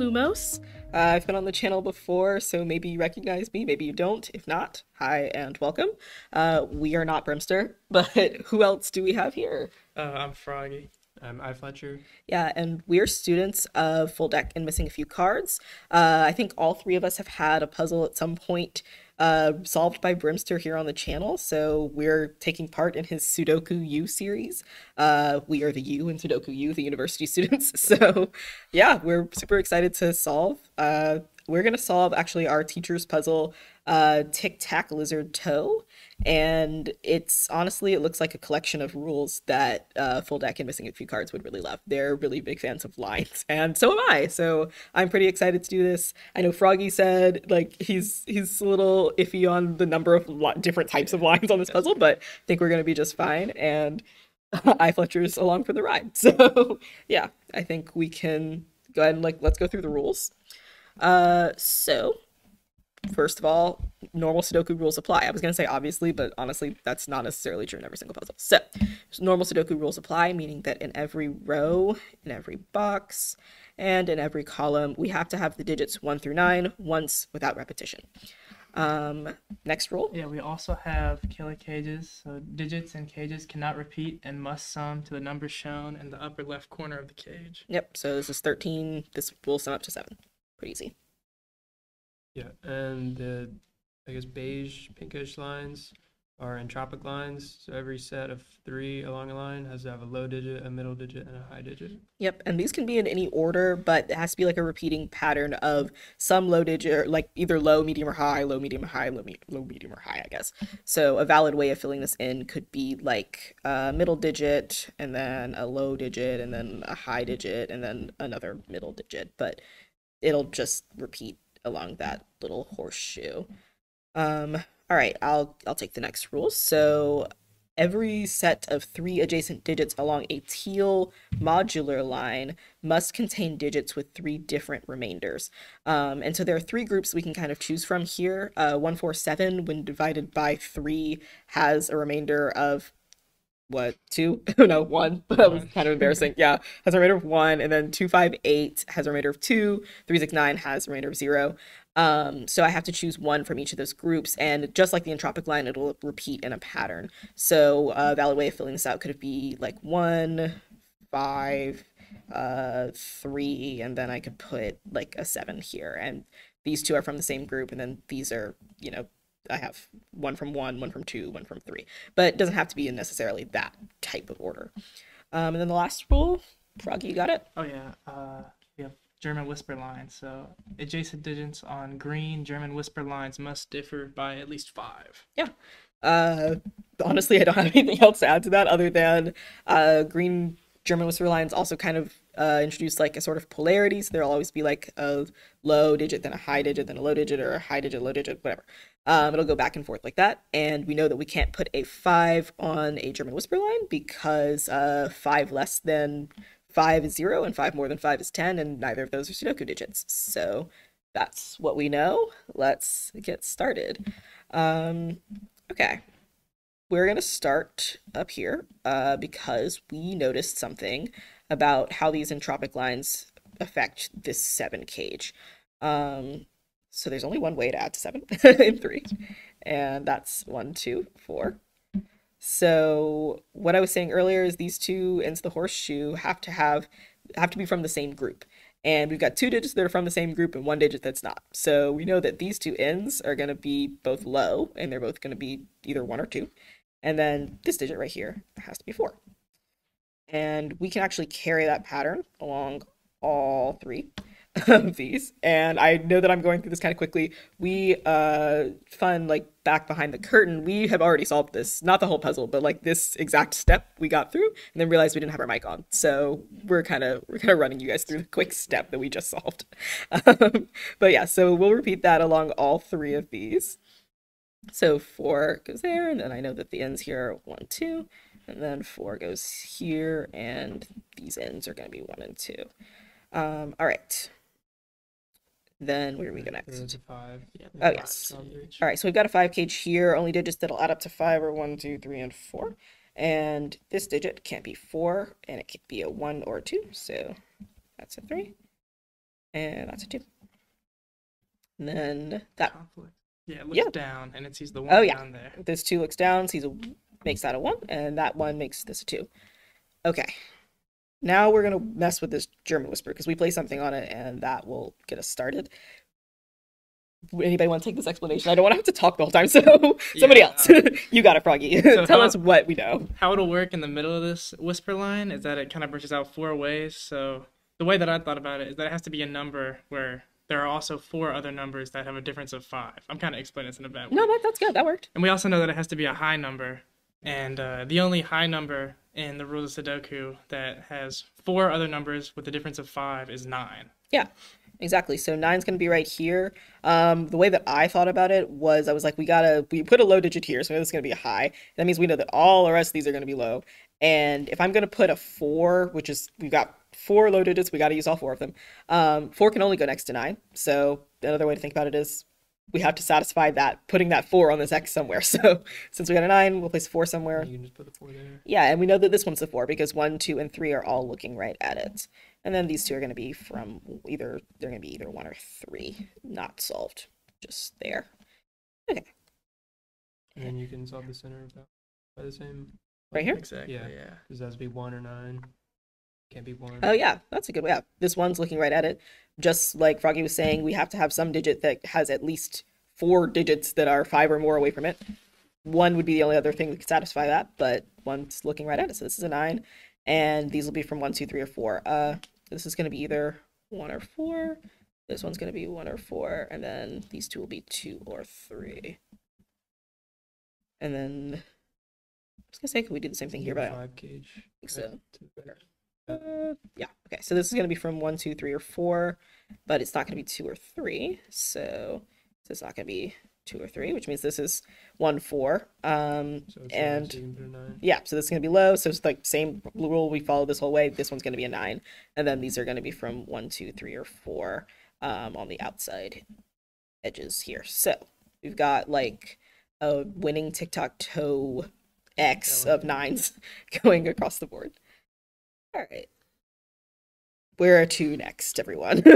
Lumos. Uh, I've been on the channel before, so maybe you recognize me, maybe you don't. If not, hi and welcome. Uh, we are not BremSter, but who else do we have here? Uh, I'm Froggy. I'm iFletcher. Yeah, and we're students of Full Deck and Missing a Few Cards. Uh, I think all three of us have had a puzzle at some point uh, solved by BremSter here on the channel, so we're taking part in his Sudoku U series. Uh, we are the U in Sudoku U, the university students. So, yeah, we're super excited to solve. Uh, we're going to solve actually our teacher's puzzle, uh, Tic Tac Lizard Toe. And it's honestly, it looks like a collection of rules that uh, Full Deck and Missing a Few Cards would really love. They're really big fans of lines, and so am I. So I'm pretty excited to do this. I know Froggy said like he's he's a little iffy on the number of lo- different types of lines on this puzzle, but I think we're gonna be just fine. And I Fletcher's along for the ride. So yeah, I think we can go ahead and like let's go through the rules. Uh, so first of all, normal Sudoku rules apply. I was going to say obviously, but honestly, that's not necessarily true in every single puzzle. So, normal Sudoku rules apply, meaning that in every row, in every box, and in every column, we have to have the digits 1 through 9 once without repetition. Um, next rule. Yeah, we also have killer cages. So digits and cages cannot repeat and must sum to the numbers shown in the upper left corner of the cage. Yep, so this is 13. This will sum up to 7. Pretty easy. Yeah, and the I guess beige pinkish lines are entropic lines. So every set of three along a line has to have a low digit, a middle digit, and a high digit. Yep, and these can be in any order, but it has to be like a repeating pattern of some low digit, like either low, medium, or high, low, medium, or high, low, me- low, medium, or high, I guess. Mm-hmm. So a valid way of filling this in could be like a middle digit, and then a low digit, and then a high digit, and then another middle digit, but it'll just repeat along that little horseshoe. Um, all right, I'll I'll take the next rule. So every set of three adjacent digits along a teal modular line must contain digits with three different remainders. Um, and so there are three groups we can kind of choose from here. Uh, 147, when divided by three, has a remainder of what two? No one. That was kind of embarrassing. Yeah. Has a remainder of one and then 258 has a remainder of two 369 has a remainder of zero. Um so i have to choose one from each of those groups and just like the entropic line it'll repeat in a pattern. So a valid way of filling this out could be like one five uh three and then i could put like a seven here. And these two are from the same group and then these are you know I have one from one, one from two, one from three, but it doesn't have to be in necessarily that type of order. Um, and then the last rule, Froggy, you got it? Oh yeah, uh, we have German whisper lines. So adjacent digits on green German whisper lines must differ by at least five. Yeah. Uh, honestly, I don't have anything else to add to that other than uh, green German whisper lines also kind of uh, introduce like a sort of polarity. So there'll always be like a low digit, then a high digit, then a low digit, or a high digit, low digit, whatever. Um, it'll go back and forth like that. And we know that we can't put a five on a German whisper line because uh, five less than five is zero and five more than five is 10, and neither of those are Sudoku digits. So that's what we know. Let's get started. Um, okay. We're going to start up here uh, because we noticed something about how these entropic lines affect this seven cage. Um, so there's only one way to add to seven in three, and that's one, two, four. So what I was saying earlier is these two ends of the horseshoe have to have have to be from the same group. And we've got two digits that are from the same group and one digit that's not. So we know that these two ends are going to be both low, and they're both going to be either one or two. And then this digit right here has to be four. And we can actually carry that pattern along all three of these. And I know that I'm going through this kind of quickly. We, uh, fun, like back behind the curtain, we have already solved this. Not the whole puzzle, but like this exact step we got through and then realized we didn't have our mic on. So we're kind of, we're kind of running you guys through the quick step that we just solved. Um, but yeah, so we'll repeat that along all three of these. So four goes there, and then I know that the ends here are one, two, and then four goes here, and these ends are going to be one and two. Um, all right. Then where do we go There's next? a five. Yeah, Oh, five yes. All right, so we've got a five cage here. Only digits that'll add up to five are one, two, three, and four. And this digit can't be four, and it can't be a one or a two, so that's a three. and that's a two. And then that Conflict. Yeah, it looks Yeah. down and it sees the one Oh, yeah. down there. this two looks down, sees a makes that a one, and that one makes this a two. Okay. Now we're gonna mess with this German whisper because we play something on it, and that will get us started. Anybody want to take this explanation? I don't want to have to talk the whole time, so somebody Yeah, else. uh, you got it, Froggy. so Tell how- us what we know. How it'll work in the middle of this whisper line is that it kind of branches out four ways. So the way that I thought about it is that it has to be a number where there are also four other numbers that have a difference of five. I'm kind of explaining this in a bad way. No, that, that's good. That worked. And we also know that it has to be a high number. And uh, the only high number in the rules of Sudoku that has four other numbers with a difference of five is nine. Yeah, exactly. So nine's gonna be right here. Um, the way that I thought about it was I was like, we gotta we put a low digit here, so this is gonna be a high. That means we know that all the rest of these are gonna be low. And if I'm gonna put a four, which is we've got four low digits, we gotta use all four of them. Um, four can only go next to nine. So another way to think about it is we have to satisfy that putting that four on this X somewhere. So since we got a nine, we'll place a four somewhere. You can just put the four there. Yeah, and we know that this one's the four because one, two, and three are all looking right at it. And then these two are going to be from either, they're going to be either one or three, not solved, just there. Okay. And then you can solve the center of that by the same. Right here? Exactly. Yeah. yeah. Does that has be one or nine? Can't be one. Oh, yeah, that's a good way. Yeah, this one's looking right at it. Just like Froggy was saying, we have to have some digit that has at least four digits that are five or more away from it. One would be the only other thing that could satisfy that, but one's looking right at it. So this is a nine. And these will be from one, two, three, or four. Uh, this is going to be either one or four. This one's going to be one or four. And then these two will be two or three. And then I was going to say, could we do the same thing here? But Five cage. think so. To the back. Uh, yeah. Okay. So this is going to be from one, two, three, or four, but it's not going to be two or three. So this is not going to be two or three, which means this is one, four. Um, So and and so you can put a nine. yeah, so this is going to be low. So it's like same rule we follow this whole way. This one's going to be a nine, and then these are going to be from one, two, three, or four um, on the outside edges here. So we've got like a winning tic-tac toe X of nines going across the board. All right. Where are two next, everyone?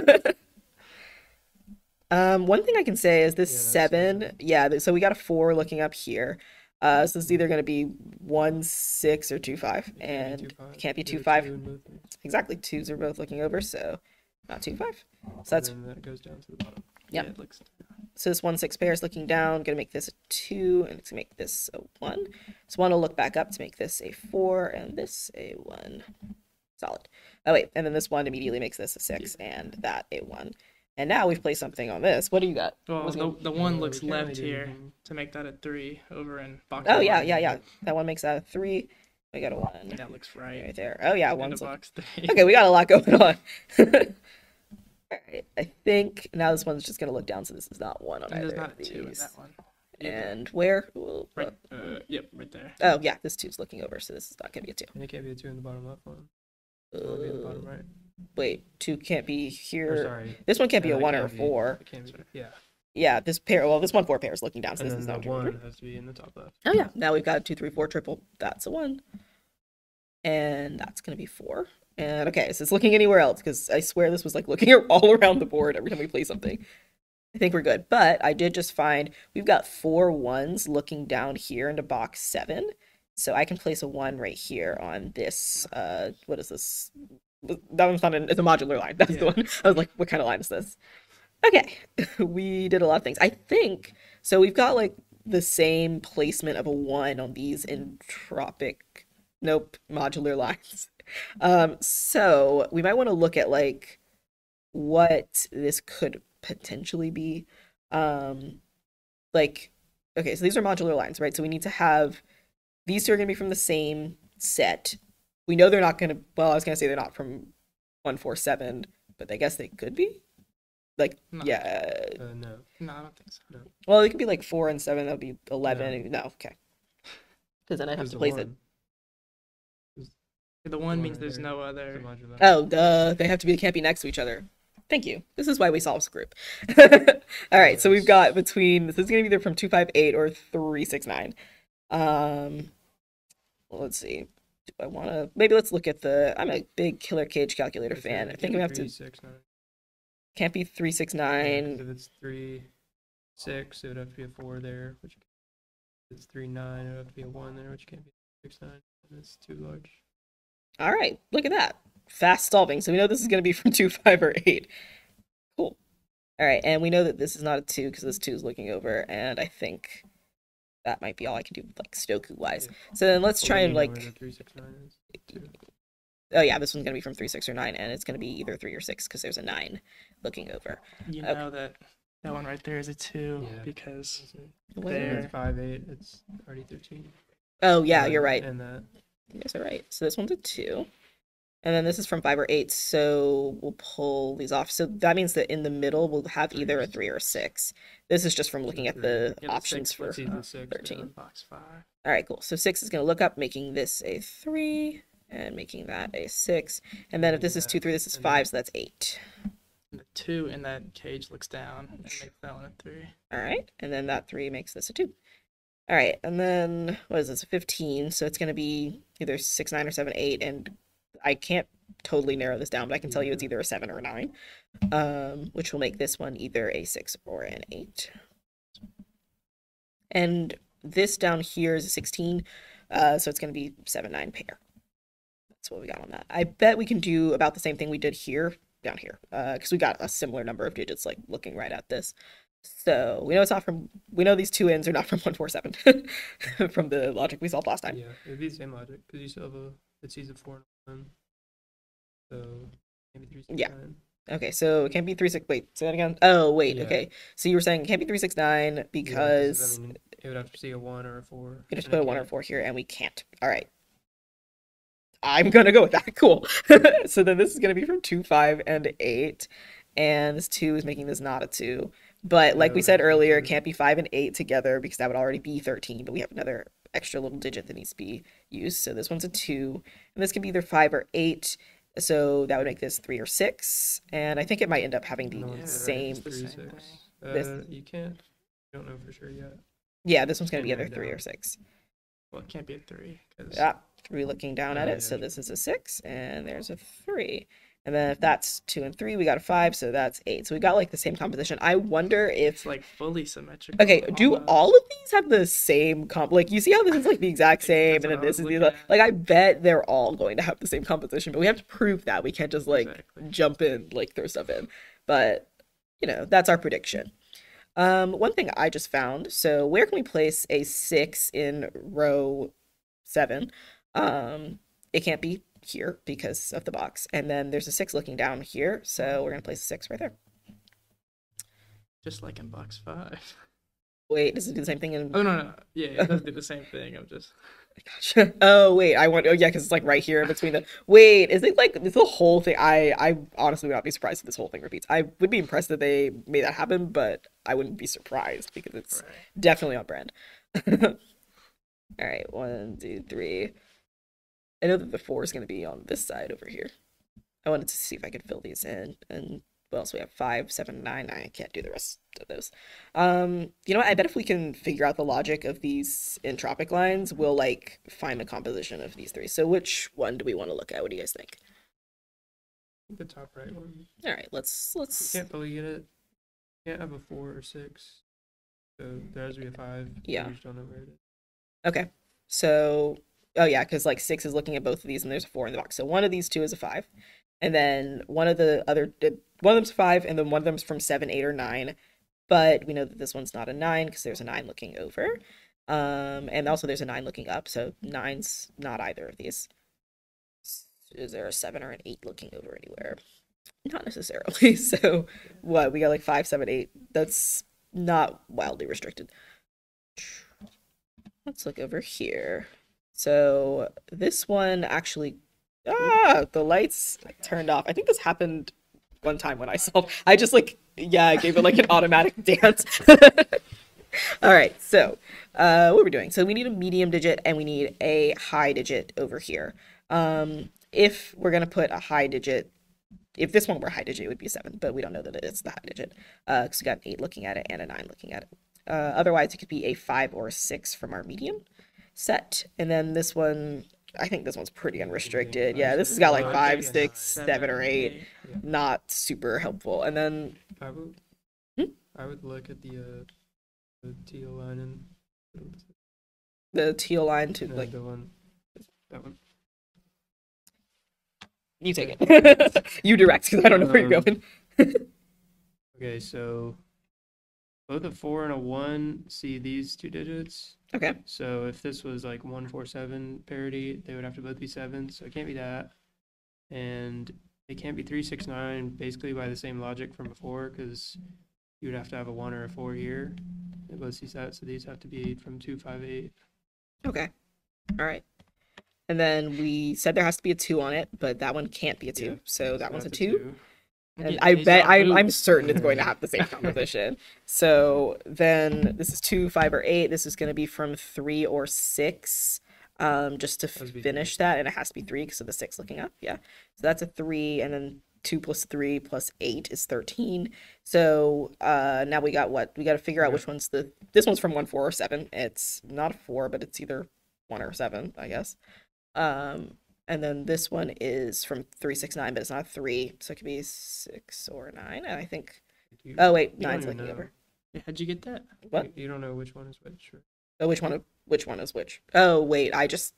um, one thing I can say is this Yeah, seven. Yeah, so we got a four looking up here. Uh, so this is either going to be one six or two five, It and two it can't be two five. two in both ways. Exactly, twos are both looking over, so not two five. So that's And then that goes down to the bottom. Yep. Yeah, it looks. so this one six pair is looking down, gonna make this a two, and it's gonna make this a one. So one will look back up to make this a four, and this a one. Solid. Oh wait, and then this one immediately makes this a six, and that a one. And now we've placed something on this. What do you got? Well, What's the, it the one looks can't left here anything. to make that a three over in box. Oh yeah, yeah, yeah. That one makes that a three. We got a one That looks right. right there. Oh yeah, Into one's box three. okay. We got a lot going on. All right, I think now this one's just gonna look down, so this is not one on And there's either not of a two in that one. And where? Well, Right. Uh, yep, right there. Oh yeah, this two's looking over, so this is not gonna be a two. And it can't be a two in the bottom left one. It will be in the bottom Uh, right. wait, two can't be Or here. sorry. This one can't be a it one or a can't be- four. It can't be. Yeah. Yeah, this pair. Well, this one four pair is looking down, so And this then is the not two one has to be in the top left. Oh yeah, now we've got a two, three, four triple. That's a one, and that's gonna be four. And okay, so it's looking anywhere else because I swear this was like looking all around the board every time we play something. I think we're good, but I did just find we've got four ones looking down here into box seven, so I can place a one right here on this. Uh, what is this? That one's not an. It's a modular line. That's the one. I was like, what kind of line is this? Okay, we did a lot of things. I think so. We've got like the same placement of a one on these entropic, nope, modular lines. Um, so we might want to look at like what this could potentially be. Um, like, okay, so these are modular lines, right? So we need to have these two are going to be from the same set. We know they're not going to. Well, I was going to say they're not from one four seven, but I guess they could be. Like, No. yeah. Uh, no. No, I don't think so. Well, it could be like four and seven. That would be eleven. No, okay. Because then I'd have to the place it. The one means there's no other. Oh, duh. They have to be. They can't be next to each other. Thank you. This is why we solve group. All right. So we've got between this is going to be either from two five eight or three six nine. Um, well, let's see. Do I want to? Maybe let's look at the. I'm a big Killer Cage calculator It's fan. I think we have to. six, nine. Can't be three six nine. If it's three, six, it would have to be a four there, which if it's three nine, it would have to be a one there, which can't be six nine. It's too large. All right, look at that. Fast solving. So we know this is going to be from 2, 5, or 8. Cool. All right, and we know that this is not a 2 because this 2 is looking over, and I think that might be all I can do, like, Sudoku-wise. So then let's try we and, like, the three six nine is. too. oh yeah, this one's going to be from 3, 6, or 9, and it's going to be either 3 or 6 because there's a 9 looking over. You Okay. know that that one right there is a two Yeah. because That's it. What? There. it's five eight, it's already thirteen. Oh yeah, And- you're right. And that You guys are right. So this one's a 2. And then this is from 5 or 8, so we'll pull these off. So that means that in the middle we'll have either a 3 or a 6. This is just from looking at the options six for six 13. box five. All right, cool. So six is going to look up, making this a three and making that a six. And then if this is two, three, this is And five, so that's eight. The two in that cage looks down and makes that one a three. All right. And then that three makes this a two. All right. And then what is this? 15. So it's going to be either six, nine, or seven, eight. And I can't totally narrow this down, but I can tell you it's either a seven or a nine, um, which will make this one either a six or an eight. And this down here is a 16. Uh, so it's going to be seven, nine pair. That's what we got on that. I bet we can do about the same thing we did here down here because we got a similar number of digits like looking right at this. So we know it's not from. We know these two ends are not from one four seven from the logic we solved last time. Yeah, it'd be the same logic because you still have a it sees a four one. So maybe three six Yeah. nine. Okay, so it can't be three six. Wait, say that again. Oh wait, Yeah. okay. So you were saying it can't be three six nine Yeah, 'cause, because mean, it would have to see a one or a four. we just put a one or four here, and we can't. All right. I'm gonna go with that. Cool. so then this is gonna be from two, five, and eight, and this two is making this not a two. But like oh, we said earlier, it can't be five and eight together because that would already be thirteen. But we have another extra little digit that needs to be used. So this one's a two, and this can be either five or eight. So that would make this three or six, and I think it might end up having the No, same. It's three same six. Uh, This- you can't. Don't know for sure yet. Yeah, this one's gonna be either way three or six. Well, it can't be a three because Yeah, three looking down at Oh, it. yeah, So sure. this is a six, and there's a three. And then if that's two and three, we got a five, so that's eight. So we got like the same composition. I wonder if it's like fully symmetrical. okay, do all of these have the same comp? Like you see how this is like the exact same, and then this is the looking like I bet they're all going to have the same composition, but we have to prove that. We can't just like Exactly. jump in, like throw stuff in. But you know, that's our prediction. Um, one thing I just found. So where can we place a six in row seven? Um, it can't be here because of the box. And then there's a six looking down here, so we're gonna place a six right there. just like in box five. Wait, does it do the same thing in? Oh no, no, yeah, it does do the same thing. I'm just Gotcha. Oh wait, I want. Oh yeah, because it's like right here between the. Wait, is it like is the whole thing? I I honestly would not be surprised if this whole thing repeats. I would be impressed that they made that happen, but I wouldn't be surprised because it's right. definitely on brand. All right, one, two, three. I know that the four is going to be on this side over here. I wanted to see if I could fill these in. And what else? We have five, seven, nine. I can't do the rest of those. Um, you know what? I bet if we can figure out the logic of these entropic lines, we'll like find the composition of these three. So which one do we want to look at? What do you guys think? The top right one. All right, let's let's. can't fully get it. You can't have a four or six. So there has to be a five. Yeah. You just don't know where it is. Okay. So, oh yeah, because like six is looking at both of these, and there's a four in the box. So one of these two is a five, and then one of the other one of them's five, and then one of them's from seven, eight, or nine. But we know that this one's not a nine because there's a nine looking over, um, and also there's a nine looking up. So nine's not either of these. Is there a seven or an eight looking over anywhere? Not necessarily. So what we got like five, seven, eight. That's not wildly restricted. Let's look over here. So this one actually, ah, the lights turned off. I think this happened one time when I solved. I just like, yeah, I gave it like an automatic dance. All right, so uh, what we're we doing? So we need a medium digit and we need a high digit over here. Um, if we're gonna put a high digit, if this one were high digit, it would be a seven, but we don't know that it's the high digit Uh because we got an eight looking at it and a nine looking at it. Uh, otherwise, it could be a five or a six from our medium set. And then this one I think this one's pretty unrestricted. Yeah, this six, has got like five, five, yeah, six, seven, seven, or eight. eight. Not super helpful. And then I would, Hmm? I would look at the uh, the teal line and the teal line to no, like the one, that one. you take it. you direct because I don't know where you're Um, going. Okay, so both a four and a one see these two digits. Okay. So if this was like one four seven parity, they would have to both be seven. So it can't be that, and it can't be three six nine. Basically by the same logic from before, because you would have to have a one or a four here. They both see that, so these have to be from two five eight. Okay. All right. And then we said there has to be a two on it, but that one can't be a two. Yeah, So that one's a that's two. And I bet I'm, I'm certain it's going to have the same composition. so then this is two, five, or eight. This is going to be from three or six, um, just to finish that, and it has to be three because of the six looking up. Yeah, so that's a three, and then two plus three plus eight is thirteen. So uh, now we got what we got to figure out Okay. which one's the. This one's from one, four, or seven. It's not a four, but it's either one or seven, I guess. Um, and then this one is from three, six, nine, but it's not three, so it could be six or nine. And I think. You, Oh wait, nine's looking know. over. Yeah, how'd you get that? What? You, you don't know which one is which. Right? Oh, which one? of- Which one is which? Oh wait, I just.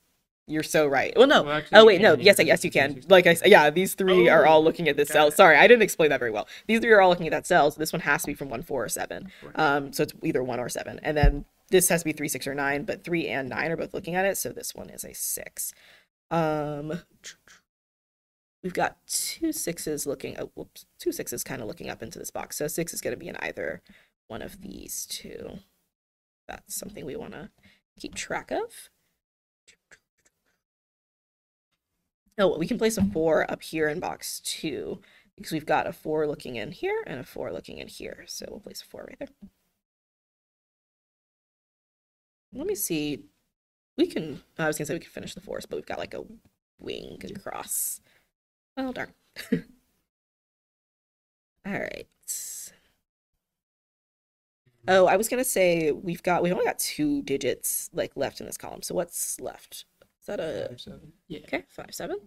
You're so right. Well, no. Well, actually, Oh wait, no. Yes, yes, you can. Like I said, yeah, these three are all Oh, looking at this cell. it. Sorry, I didn't explain that very well. These three are all looking at that cell, so this one has to be from one, four, or seven. Um, so it's either one or seven, and then this has to be three, six, or nine. But three and nine are both looking at it, so this one is a six. Um, we've got two sixes looking. Oh, whoops, two sixes kind of looking up into this box. So six is going to be in either one of these two. That's something we want to keep track of. Oh, we can place a four up here in box two because we've got a four looking in here and a four looking in here. So we'll place a four right there. Let me see. We can, I was gonna say we could finish the fours, but we've got like a wing across. Oh, darn. All right. Oh, I was gonna say we've got, we've only got two digits like left in this column. So what's left? Is that a, Five, seven. Yeah. Okay, five seven.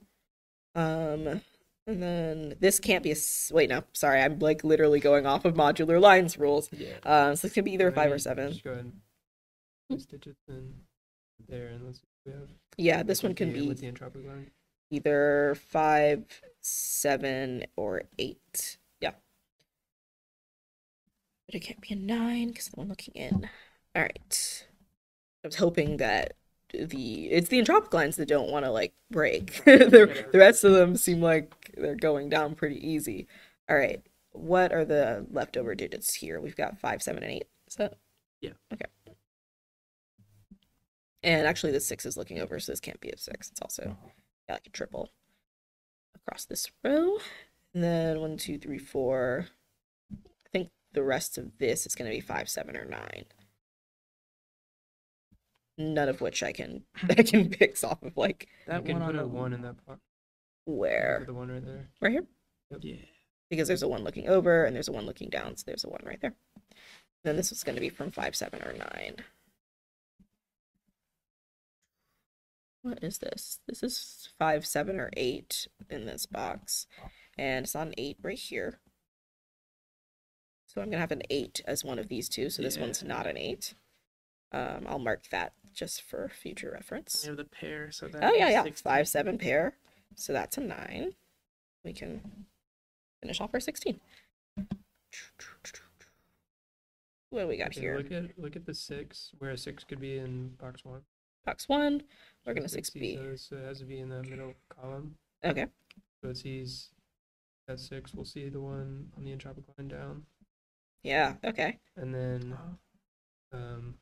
Um, and then this can't be a wait. No, sorry, I'm like literally going off of modular lines rules. Yeah. Um, so this can be either five or seven. Just go ahead and place digits in there, and let's see what we have. Yeah, this one can be with the entropic line. either five, seven, or eight. Yeah, but it can't be a nine because one looking in. All right. I was hoping that the it's the entropic lines that don't want to like break. the, the rest of them seem like they're going down pretty easy. All right. What are the leftover digits here? We've got five, seven, and eight. Is that? Yeah. Okay. And actually, the six is looking over, so this can't be a six. It's also oh. yeah, like a triple across this row. And then one, two, three, four. I think the rest of this is going to be five, seven, or nine. None of which I can I can fix off of like That you can one on put a the one in that part. where the one right there. right here Yeah. because there's a one looking over and there's a one looking down, so there's a one right there. Then this is going to be from five, seven, or nine. What is this? This is five, seven, or eight in this box, and it's not an eight right here. So I'm gonna have an eight as one of these two. So this Yeah. one's not an eight. Um, I'll mark that just for future reference. We have the pair, so that Oh yeah, yeah, six- five, seven pair. So that's a nine. We can finish off our sixteen. What do we got Okay, here? Look at look at the six, where a six could be in box one. Box one. We're gonna six six B. So it has to be in that middle column. Okay. So it sees that six. We'll see the one on the entropic line down, Yeah. Okay. and then um,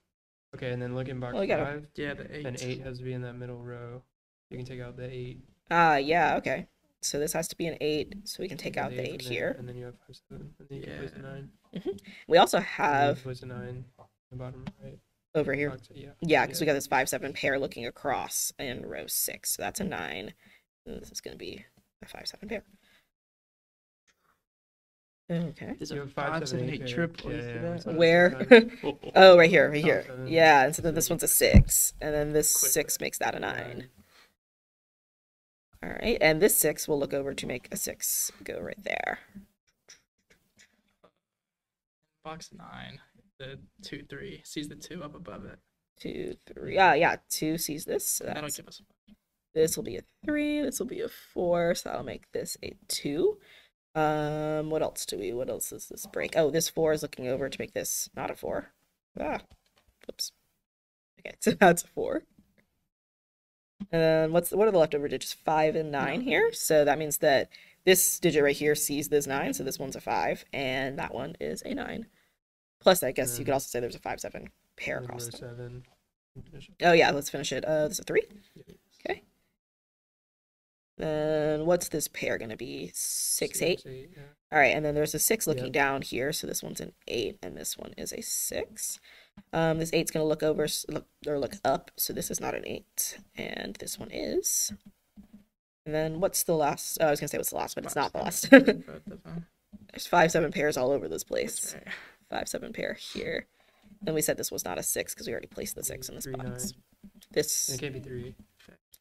okay, and then look in box Well, you gotta- five. Yeah, the eight. Then eight has to be in that middle row. You can take out the eight. Ah. yeah. Okay. So this has to be an eight, so we can take and out the from eight there, here. and then you have five seven, and then you can place a Yeah. nine. We also and then you have place a nine in the bottom right. Over here. Box, yeah. Yeah, because we got this five seven pair looking across in row six. So that's a mm-hmm. nine. And this is gonna be a five seven pair. Okay. There's You a have five, five, seven, seven, eight eight pair. triple. Yeah, yeah, that? so that's Where? oh, right here, right here. Yeah, and so then this one's a six, and then this Quick six makes that a nine. All right, and this six will look over to make a six go right there. Box nine, the two three sees the two up above it. Two, three. Ah, yeah, two sees this. So That'll give us. this will be a three. This will be a four. So that'll make this a two. Um, what else do we? What else does this break? Oh, this four is looking over to make this not a four. Ah, whoops. Okay, so that's a four. And then what's what are the leftover digits? Five and nine here. So that means that this digit right here sees this nine. So this one's a five, and that one is a nine. Plus, I guess you could also say there's a five seven pair across them. seven. and finish it. Oh yeah, let's finish it. Uh, this is a three. Yes. Then what's this pair gonna be? Six, eight. yeah. All right, and then there's a six looking Yep. down here, so this one's an eight, and this one is a six. Um, this eight's gonna look over, look or look up, so this is not an eight, and this one is. And then what's the last? Oh, I was gonna say what's the last, but it's not the last. Both of them. there's five, seven pairs all over this place. Five, seven pair here. And we said this was not a six because we already placed the six in this Three, box. nine. This. It can't be three.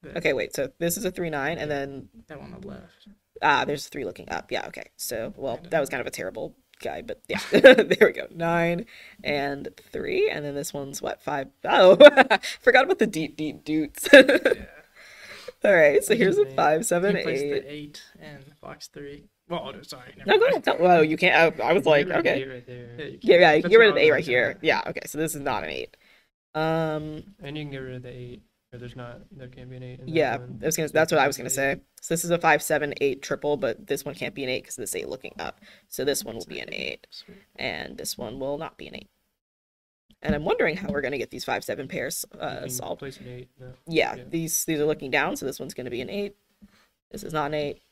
The- Okay, wait. So this is a three nine, and then That one on the left. Ah, there's three looking up. Yeah, okay. So, well, that was kind of a terrible guy, but yeah. there we go. Nine and three. And then this one's what? Five? Oh, forgot about the deep, deep doots. All right. So here's a five, seven, eight. the eight in box three. Well, oh, no, sorry. Never No, go mind. ahead. Tell- Whoa, you can't. I, I was You like, get rid of okay. right there. Yeah, you Yeah, yeah, you can That's get rid of the eight right here. looking Yeah, okay. So this is not an eight. Um, And you can get rid of the eight. Or there's not. There can't be an eight. In yeah, one. I was gonna. That's what I was gonna say. So this is a five, seven, eight triple, but this one can't be an eight because this eight looking up. So this one will be an eight. Sweet. and this one will not be an eight. And I'm wondering how we're going to get these five seven pairs uh, solved. Place an eight. No. Yeah, yeah. these these are looking down, so this one's going to be an eight. This is not an eight.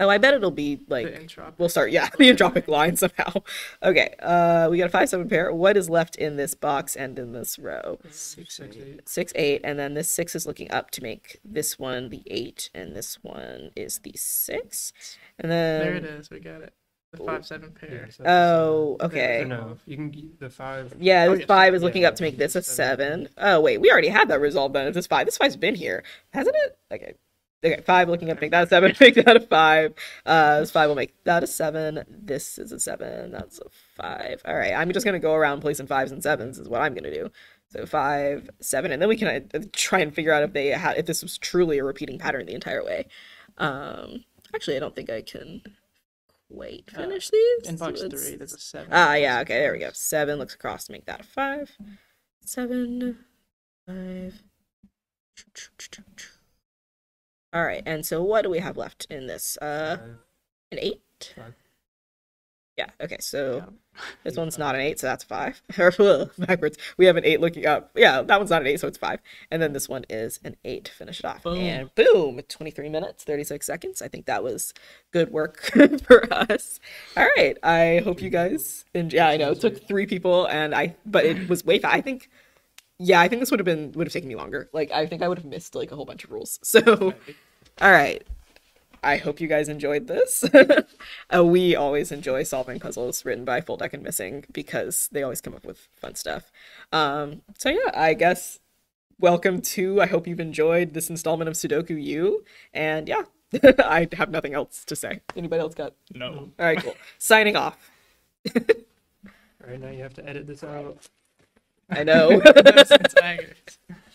Oh, I bet it'll be like entropic. we'll start. Yeah, the entropic line somehow. Okay, uh, we got a five seven pair. What is left in this box and in this row? Six, six, eight. Six eight, and then this six is looking up to make this one the eight, and this one is the six, and then There it is. We got it. The five seven Yeah, pair. so Oh, uh, okay. or no, you can get the five. Yeah, Oh, yes, five is looking yeah, up to make this a seven. seven. Oh wait, we already had that resolved then. It's this five. This five's been here, hasn't it? Okay. Okay, five looking up make that a seven, make that a five. Uh this five will make that a seven. This is a seven. That's a five. All right, I'm just gonna go around placing fives and sevens is what I'm gonna do. So five, seven, and then we can uh, try and figure out if they had if this was truly a repeating pattern the entire way. Um, actually, I don't think I can quite Uh, finish these. In box Let's- three, there's a seven. Ah, yeah, okay, there we go. Seven looks across to make that a five. Seven, five. All right, and so what do we have left in this? Uh, Five, an eight. five. Yeah. Okay, so Yeah. this one's not an eight, so that's five. Backwards. We have an eight looking up. Yeah, that one's not an eight, so it's five. And then this one is an eight to finish it off. Boom. And boom, 23 minutes, 36 seconds. I think that was good work for us. All right. I hope you guys. En- yeah, I know it took three people, and I. But it was way fast. I think. Yeah, I think this would have been would have taken me longer. Like I think I would have missed like a whole bunch of rules. So. All right. I hope you guys enjoyed this. uh, we always enjoy solving puzzles written by Full Deck and Missing because they always come up with fun stuff. Um, so yeah, I guess welcome to. I hope you've enjoyed this installment of Sudoku U. And yeah, I have nothing else to say. Anybody else got? No. All right, cool. Signing off. All right, now you have to edit this out. I know.